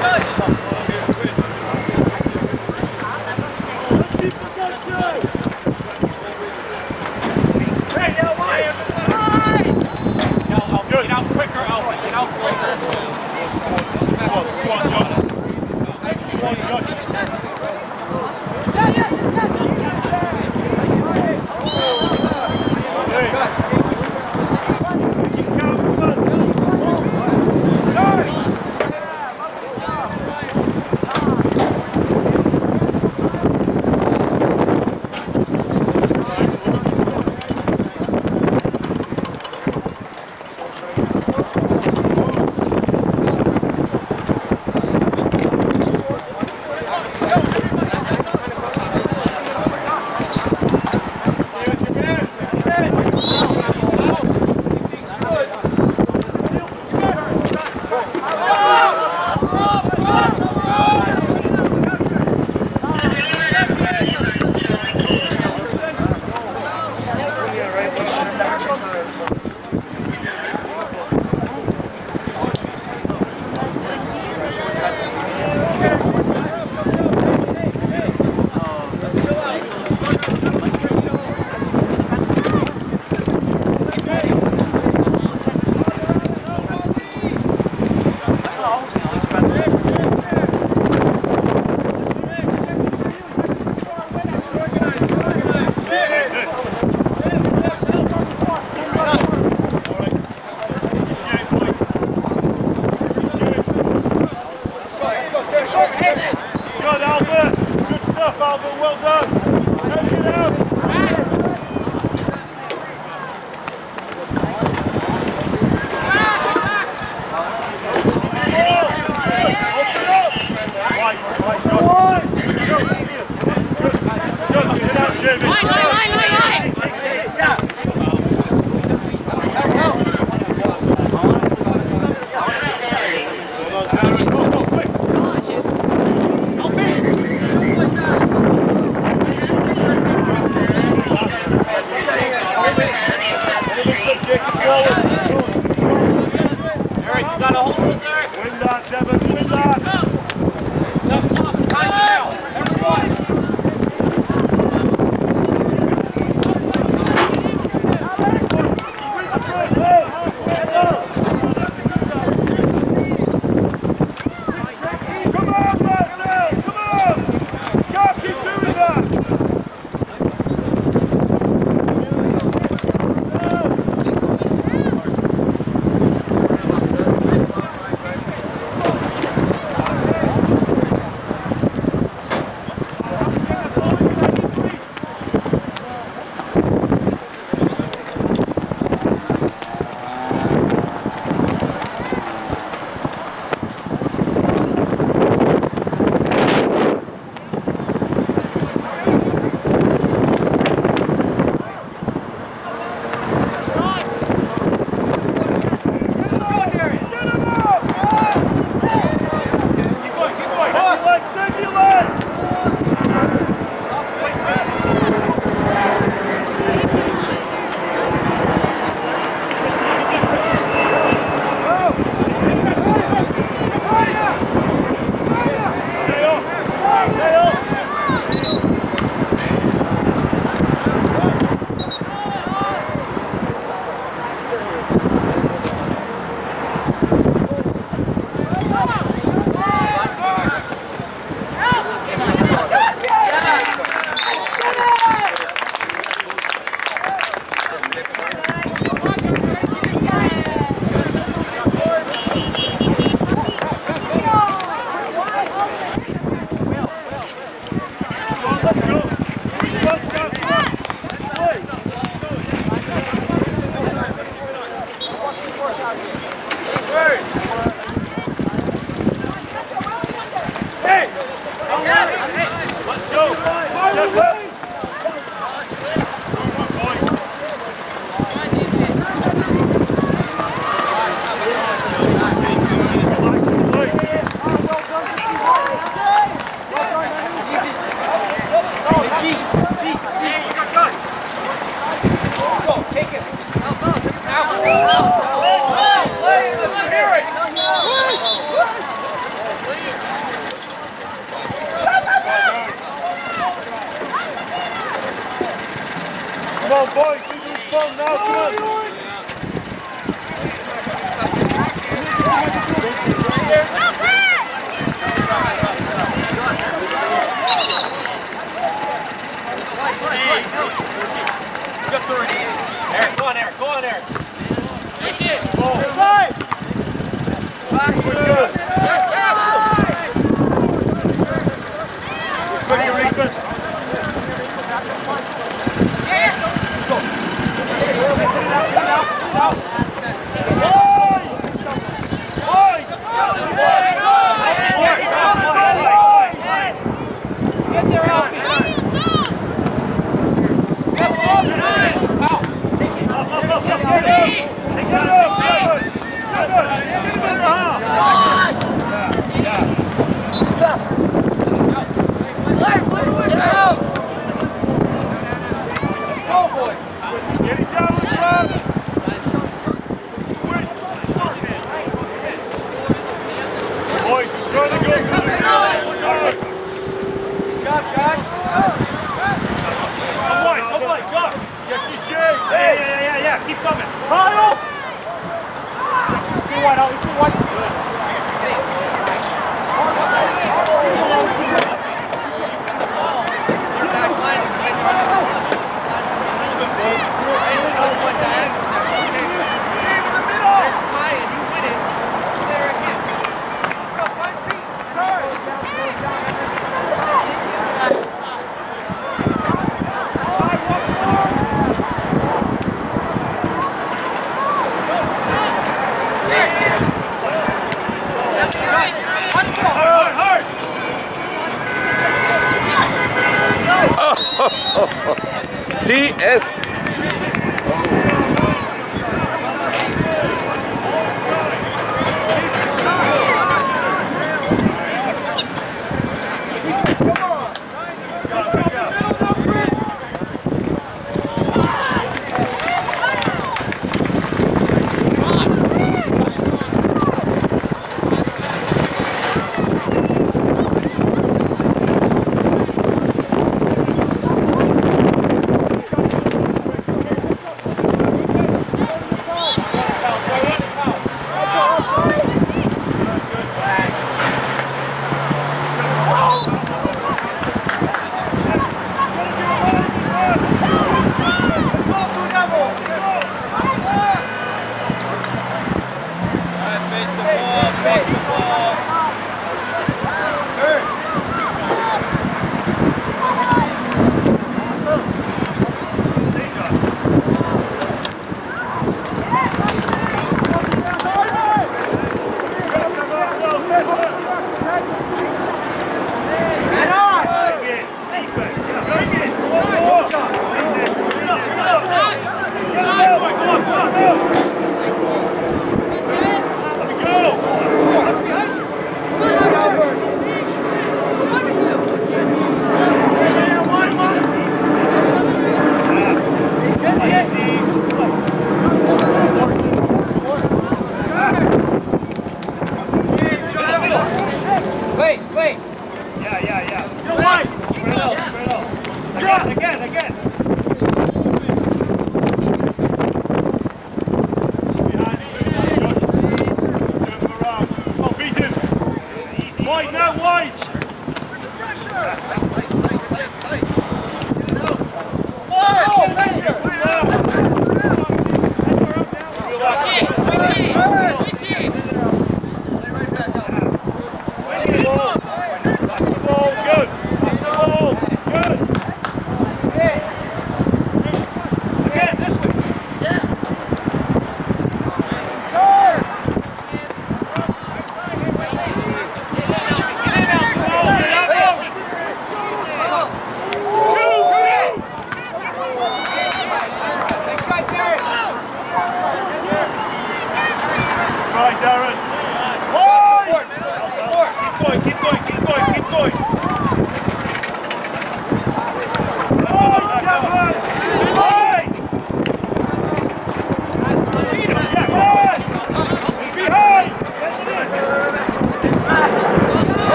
Ja,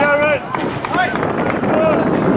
Darren. Hey,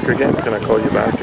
soccer game. Can I call you back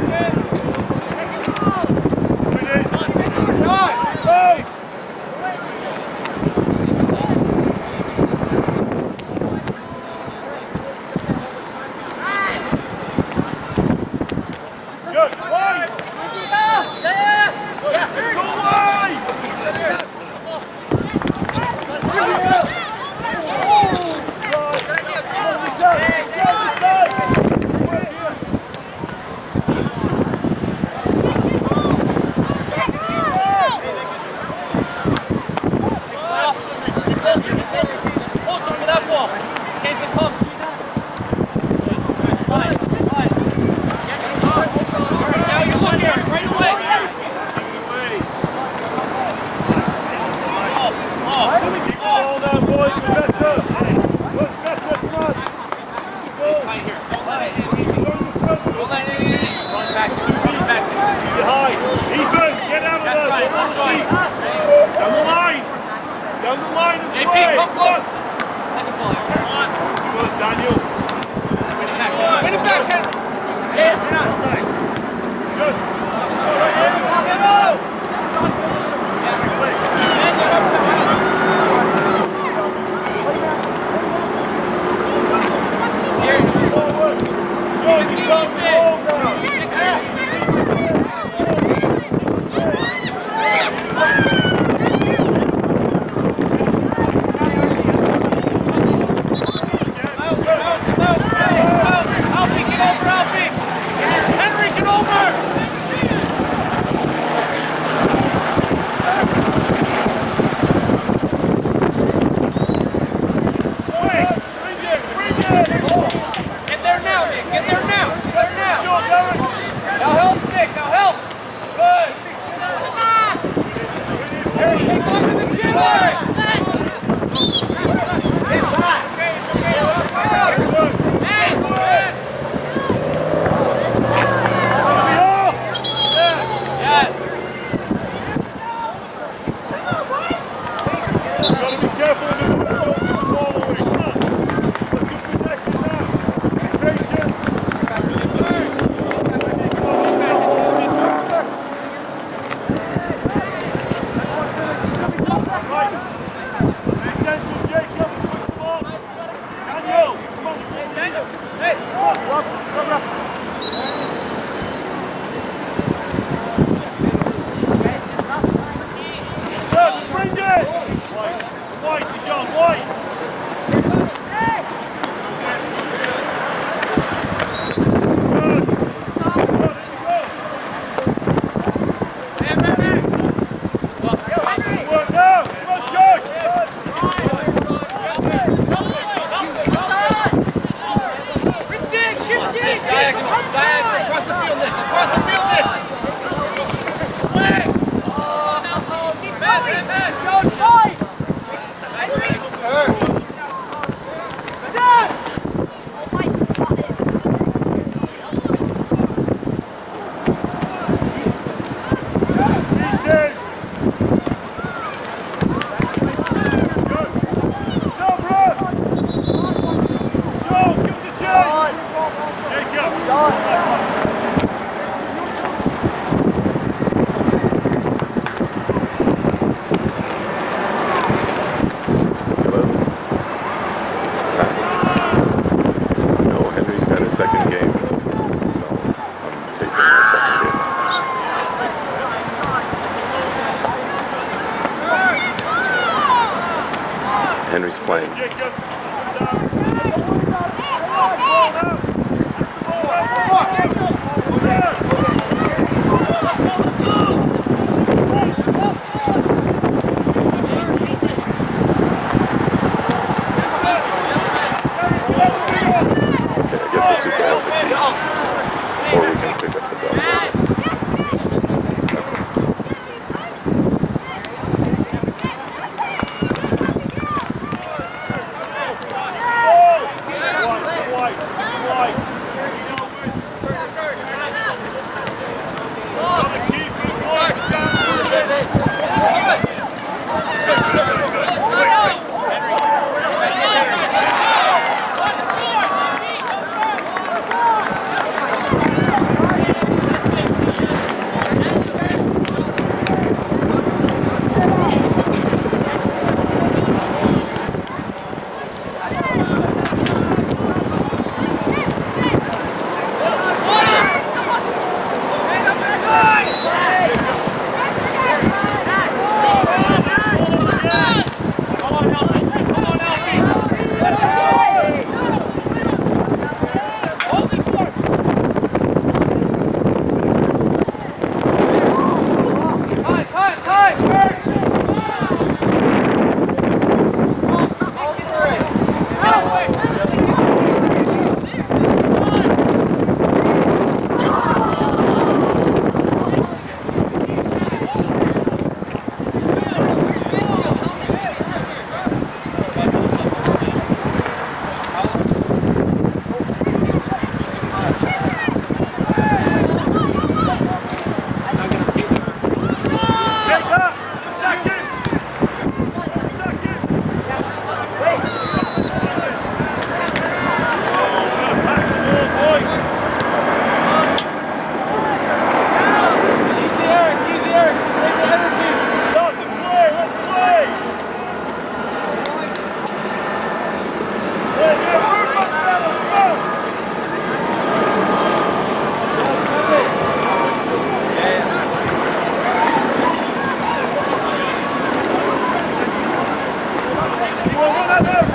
Second. Vamos, Nadão!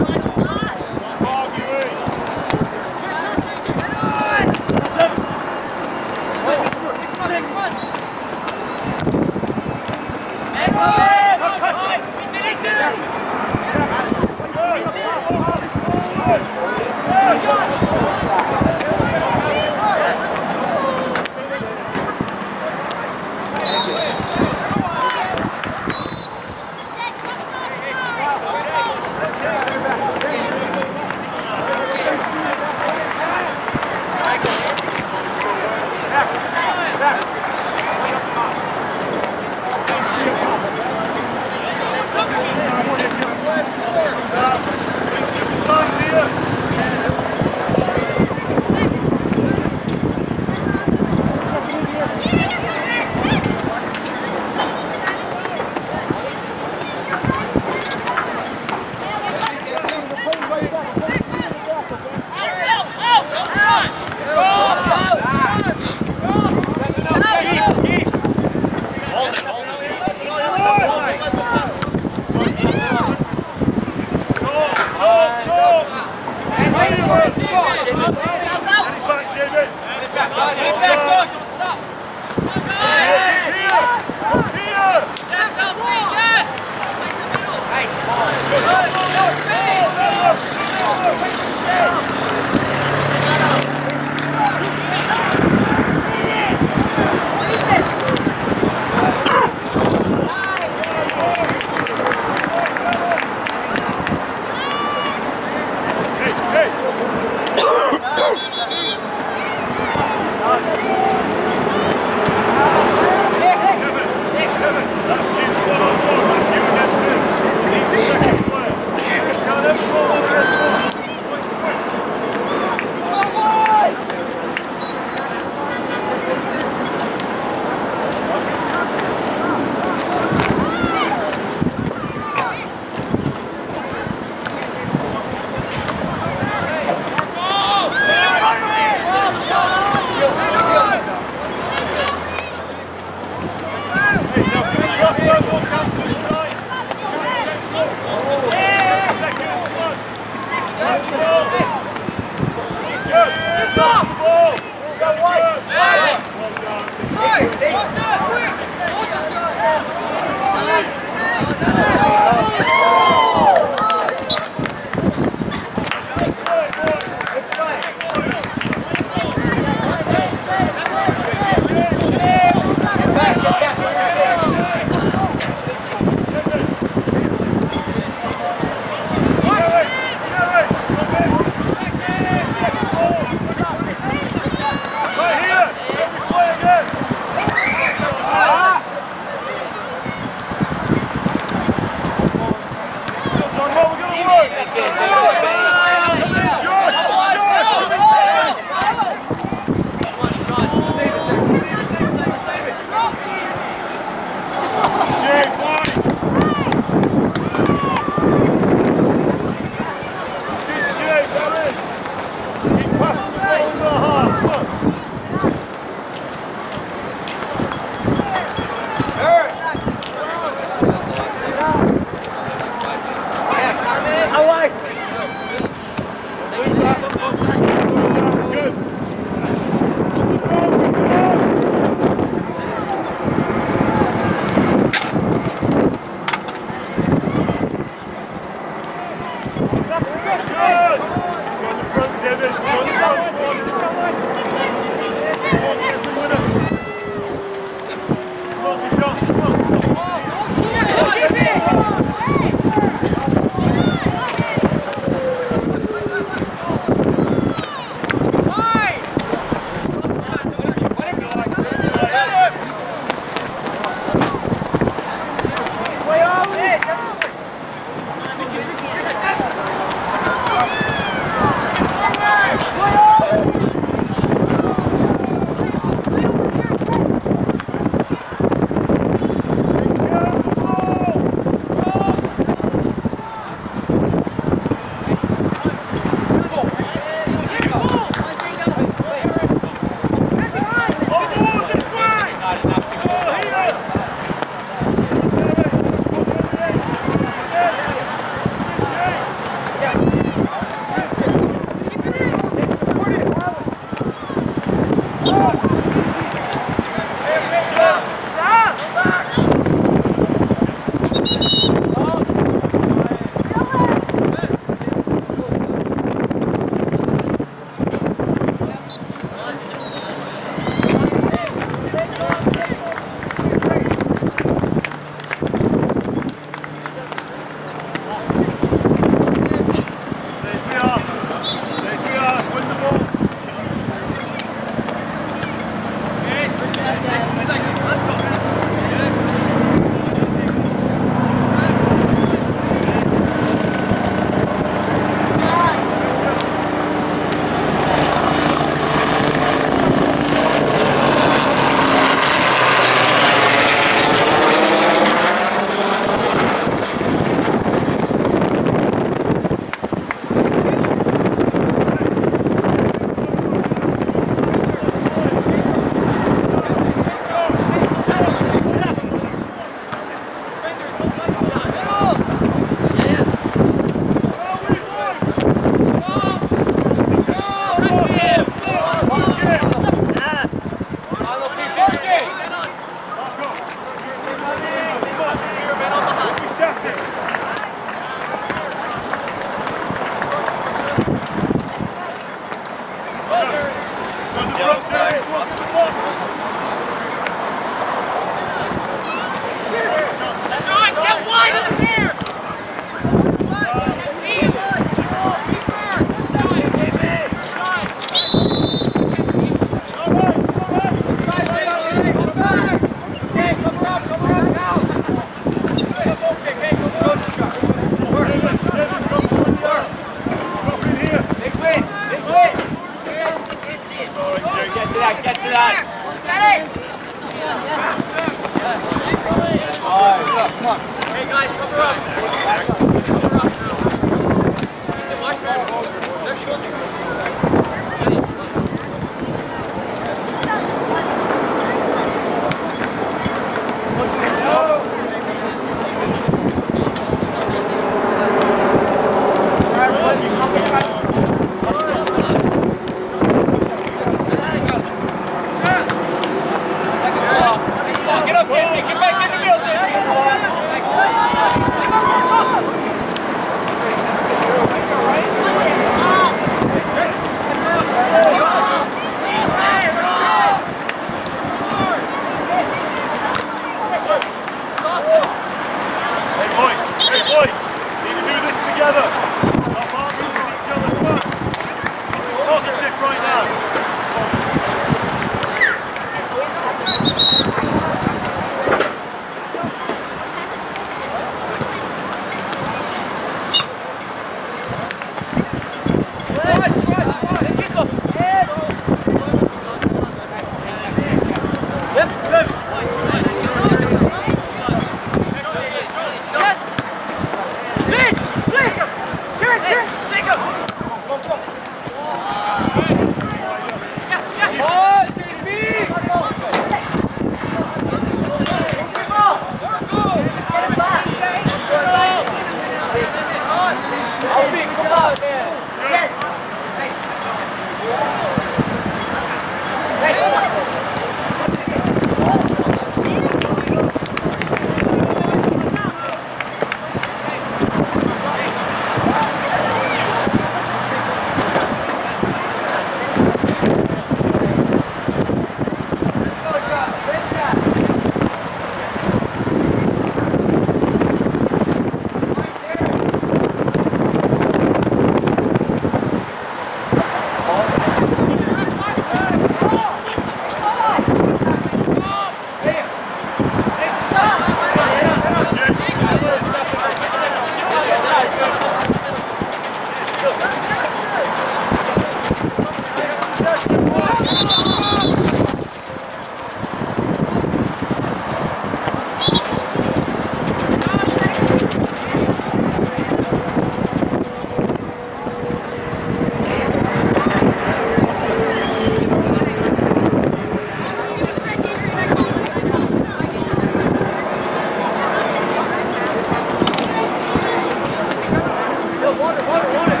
want to